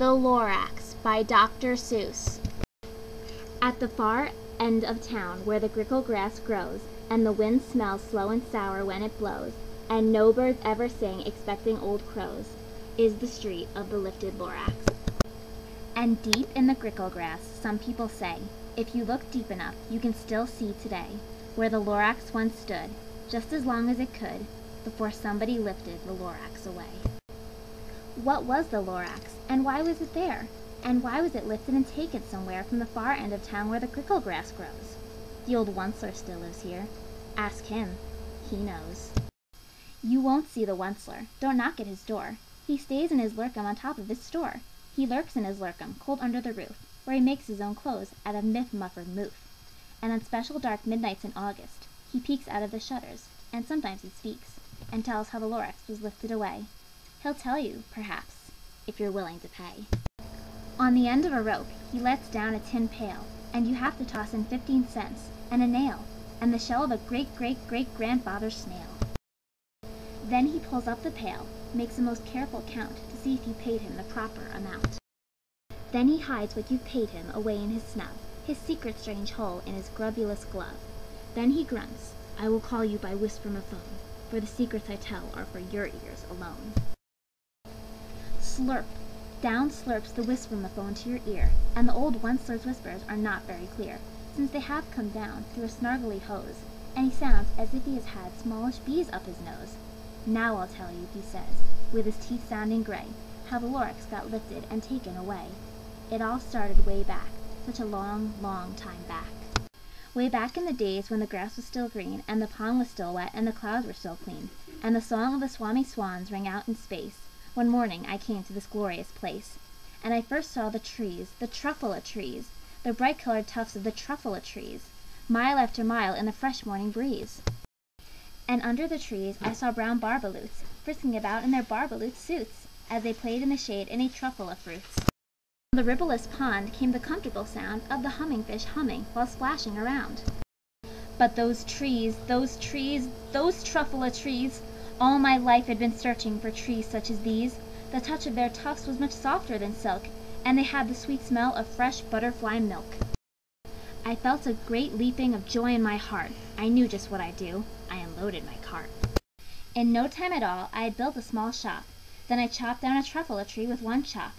The Lorax by Dr. Seuss At the far end of town where the grickle grass grows, And the wind smells slow and sour when it blows, And no birds ever sing expecting old crows, Is the street of the lifted Lorax. And deep in the grickle grass, some people say, If you look deep enough, you can still see today Where the Lorax once stood, just as long as it could, Before somebody lifted the Lorax away. What was the Lorax, and why was it there? And why was it lifted and taken somewhere from the far end of town where the grickle grass grows? The old Onceler still lives here. Ask him. He knows. You won't see the Onceler. Don't knock at his door. He stays in his Lerkim on top of his store. He lurks in his Lerkim, cold under the roof, where he makes his own clothes out of miff-muffered moof. And on special dark midnights in August, he peeks out of the shutters, and sometimes he speaks, and tells how the Lorax was lifted away. He'll tell you, perhaps, if you're willing to pay. On the end of a rope, he lets down a tin pail, and you have to toss in fifteen cents, and a nail, and the shell of a great-great-great-grandfather's snail. Then he pulls up the pail, makes a most careful count to see if you paid him the proper amount. Then he hides what you've paid him away in his snuvv, his secret strange hole in his gruvvulous glove. Then he grunts, I will call you by whisper-ma-phone, for the secrets I tell are for your ears alone. Slurp! Down slurps the whisper-ma-phone to your ear, and the old Onceler's whispers are not very clear, since they have come down through a snergelly hose, and he sounds as if he has had smallish bees up his nose. Now I'll tell you, he says, with his teeth sounding gray, how the Lorax got lifted and taken away. It all started way back, such a long, long time back. Way back in the days when the grass was still green, and the pond was still wet, and the clouds were still clean, and the song of the Swomee-Swans rang out in space, one morning I came to this glorious place, and I first saw the trees, the truffula trees, the bright colored tufts of the truffula trees, mile after mile in the fresh morning breeze. And under the trees I saw brown barbaloots, frisking about in their barbaloot suits, as they played in the shade in a truffula fruits. From the rippulous pond came the comfortable sound of the humming fish humming while splashing around. But those trees, those trees, those truffula trees! All my life had been searching for trees such as these. The touch of their tufts was much softer than silk, and they had the sweet smell of fresh butterfly milk. I felt a great leaping of joy in my heart. I knew just what I'd do. I unloaded my cart. In no time at all I had built a small shop. Then I chopped down a truffula tree with one chop,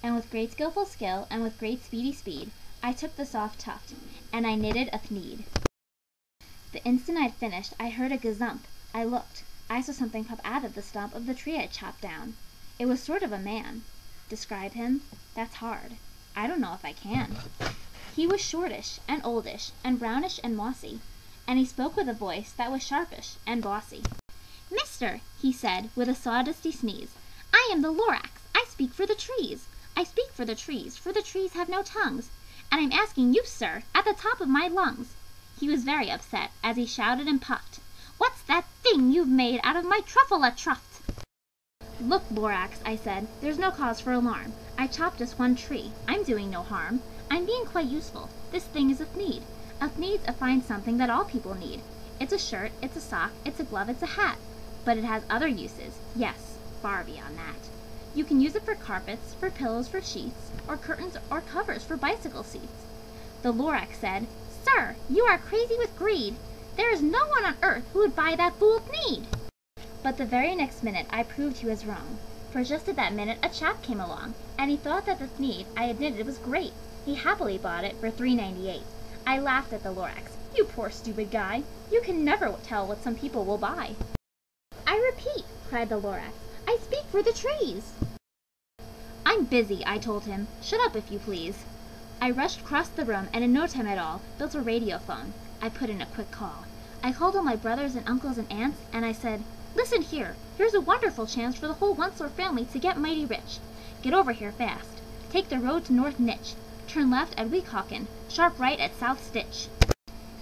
and with great skillful skill, and with great speedy speed, I took the soft tuft, and I knitted a thneed. The instant I'd finished I heard a gazump. I looked. I saw something pop out of the stump of the tree I'd chopped down. It was sort of a man. Describe him? That's hard. I don't know if I can. He was shortish, and oldish, and brownish and mossy, and he spoke with a voice that was sharpish and bossy. Mister, he said, with a sawdusty sneeze, I am the Lorax. I speak for the trees. I speak for the trees, for the trees have no tongues, and I'm asking you, sir, at the top of my lungs. He was very upset, as he shouted and puffed. What's that thing you've made out of my truffula tuft? Look, Lorax, I said, there's no cause for alarm. I chopped just one tree. I'm doing no harm. I'm being quite useful. This thing is a thneed. A thneed's a fine something that all people need. It's a shirt, it's a sock, it's a glove, it's a hat. But it has other uses. Yes, far beyond that. You can use it for carpets, for pillows, for sheets, or curtains or covers for bicycle seats. The Lorax said, Sir, you are crazy with greed. There is no one on earth who would buy that fool thneed. But the very next minute I proved he was wrong, for just at that minute a chap came along, and he thought that the thneed I had knitted was great. He happily bought it for three ninety eight. I laughed at the Lorax. You poor stupid guy! You can never tell what some people will buy. I repeat, cried the Lorax, I speak for the trees. I'm busy, I told him. Shut up, if you please. I rushed across the room, and in no time at all built a radiophone. I put in a quick call. I called all my brothers and uncles and aunts, and I said, Listen here, here's a wonderful chance for the whole Onceler family to get mighty rich. Get over here fast. Take the road to North Nitch. Turn left at Weehawken, sharp right at South Stitch.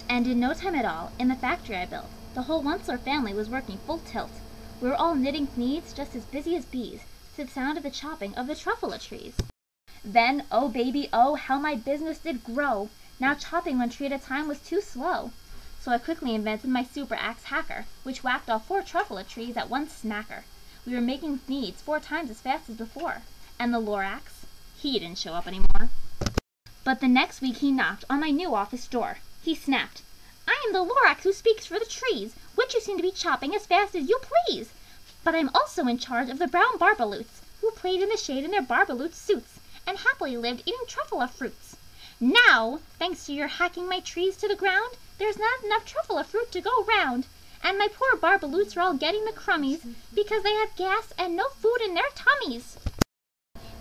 And in no time at all, in the factory I built, the whole Onceler family was working full tilt. We were all knitting thneeds just as busy as bees, to the sound of the chopping of the truffula trees. Then, oh baby, oh, how my business did grow! Now chopping one tree at a time was too slow. So I quickly invented my super axe hacker, which whacked all four truffula trees at one smacker. We were making thneeds four times as fast as before. And the Lorax? he didn't show up anymore. But the next week he knocked on my new office door. He snapped, I am the Lorax who speaks for the trees, which you seem to be chopping as fast as you please. But I'm also in charge of the brown barbaloots, who played in the shade in their barbaloot suits, and happily lived eating truffula fruits. Now, thanks to your hacking my trees to the ground, there's not enough truffula fruit to go round, and my poor barbaloots are all getting the crummies because they have gas and no food in their tummies.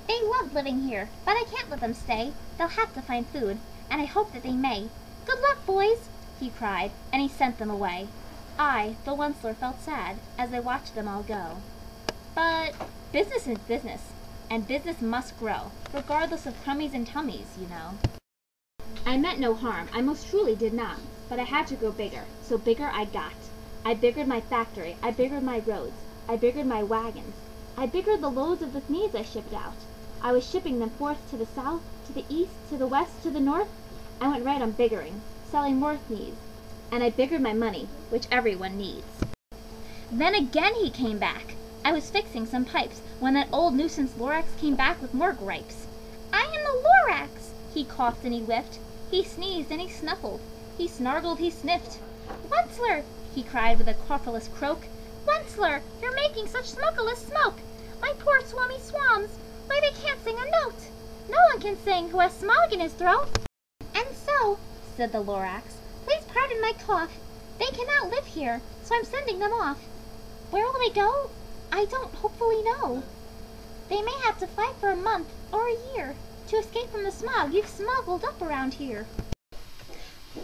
They love living here, but I can't let them stay. They'll have to find food, and I hope that they may. Good luck, boys! he cried, and he sent them away. I, the Onceler, felt sad as I watched them all go. But business is business, and business must grow, regardless of crummies and tummies, you know. I meant no harm, I most truly did not, but I had to grow bigger, so bigger I got. I biggered my factory, I biggered my roads, I biggered my wagons, I biggered the loads of the thneeds I shipped out. I was shipping them forth to the south, to the east, to the west, to the north. I went right on biggering, selling more thneeds, and I biggered my money, which everyone needs. Then again he came back. I was fixing some pipes when that old nuisance Lorax came back with more gripes. I am the Lorax! He coughed and he whiffed. He sneezed and he snuffled. He snarled, he sniffed. Onceler! he cried with a querulous croak. Onceler, you're making such smogulous smoke! My poor swummy swams! Why, they can't sing a note! No one can sing who has smog in his throat! And so, said the Lorax, please pardon my cough. They cannot live here, so I'm sending them off. Where will they go? I don't hopefully know. They may have to fight for a month or a year to escape from the smog you've smuggled up around here.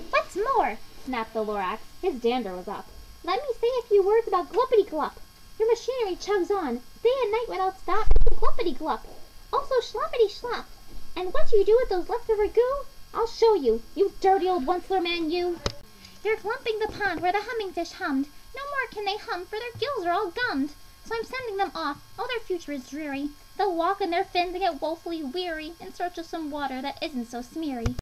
What's more, snapped the Lorax, his dander was up, let me say a few words about Gluppity Glup. Your machinery chugs on, day and night without stop, Gluppity Glup. Also Schloppity Schlop. And what do you do with those leftover goo? I'll show you, you dirty old Onceler man, you! You're glumping the pond where the humming fish hummed. No more can they hum, for their gills are all gummed. So I'm sending them off. Oh, their future is dreary. They'll walk in their fins and get woefully weary in search of some water that isn't so smeary.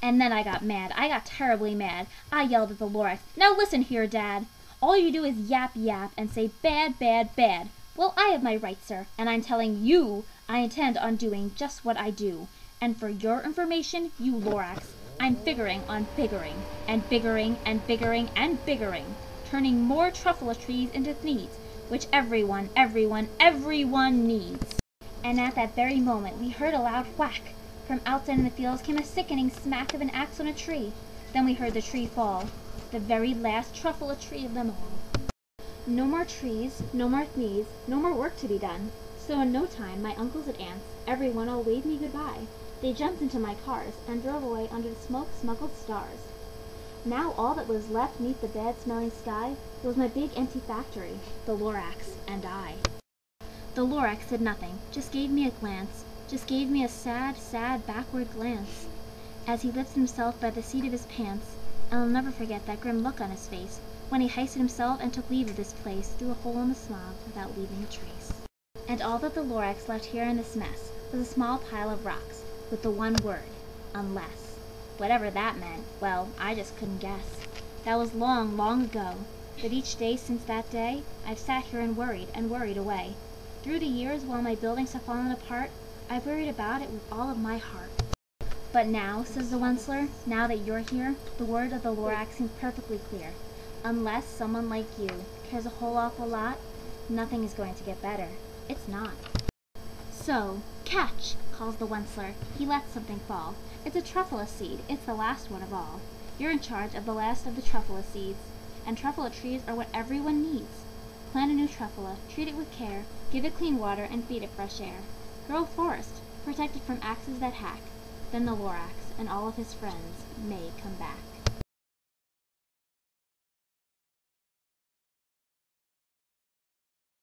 And then I got mad. I got terribly mad. I yelled at the Lorax, Now listen here, Dad. All you do is yap yap and say bad, bad, bad. Well, I have my rights, sir, and I'm telling you I intend on doing just what I do. And for your information, you Lorax, I'm figuring on biggering, and biggering, and biggering, and biggering, turning more truffle trees into thneeds, which everyone, everyone, everyone needs. And at that very moment we heard a loud whack. From outside in the fields came a sickening smack of an axe on a tree. Then we heard the tree fall, the very last truffula tree of them all. No more trees, no more thneeds, no more work to be done. So in no time my uncles and aunts, everyone all waved me goodbye. They jumped into my cars and drove away under the smoke-smuggled stars. Now all that was left neath the bad-smelling sky was my big empty factory, the Lorax, and I. The Lorax said nothing, just gave me a glance, just gave me a sad, sad backward glance, as he lifted himself by the seat of his pants, and I'll never forget that grim look on his face when he hoisted himself and took leave of this place through a hole in the smog without leaving a trace. And all that the Lorax left here in this mess was a small pile of rocks, with the one word, unless. Whatever that meant, well, I just couldn't guess. That was long, long ago. But each day since that day, I've sat here and worried and worried away. Through the years, while my buildings have fallen apart, I've worried about it with all of my heart. But now, says the Onceler, now that you're here, the word of the Lorax seems perfectly clear. Unless someone like you cares a whole awful lot, nothing is going to get better. It's not. So, catch, calls the Onceler. He lets something fall. It's a truffula seed. It's the last one of all. You're in charge of the last of the truffula seeds, and truffula trees are what everyone needs. Plant a new truffula, treat it with care, give it clean water, and feed it fresh air. Grow a forest, protect it from axes that hack. Then the Lorax and all of his friends may come back.